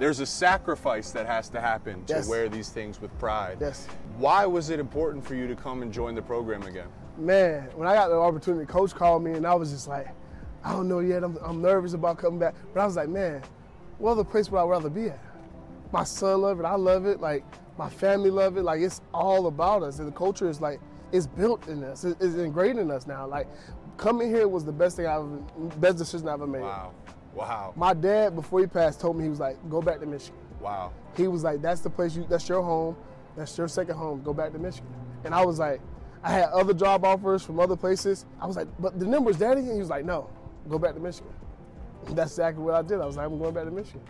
there's a sacrifice that has to happen to Yes. wear these things with pride. Yes. Why was it important for you to come and join the program again? Man, when I got the opportunity, coach called me and I was just like, I don't know yet. I'm, I'm nervous about coming back. But I was like, man, what other place would I rather be at? My son love it. I love it. Like my family love it. Like it's all about us. And the culture is like it's built in us. It's ingrained in us now. Like coming here was the best thing I've best decision I've ever made. Wow. Wow. My dad, before he passed, told me he was like, go back to Michigan. Wow. He was like, that's the place you, that's your home, that's your second home. Go back to Michigan. And I was like, I had other job offers from other places. I was like, but the numbers, daddy. And he was like, no, go back to Michigan. That's exactly what I did. I was like, I'm going back to Michigan.